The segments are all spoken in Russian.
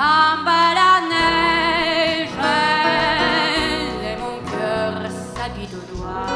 Tremble la neige et mon cœur s'habille de doigts.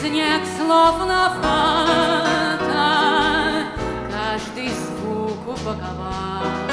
Снег словно фата, каждый звук упаковал.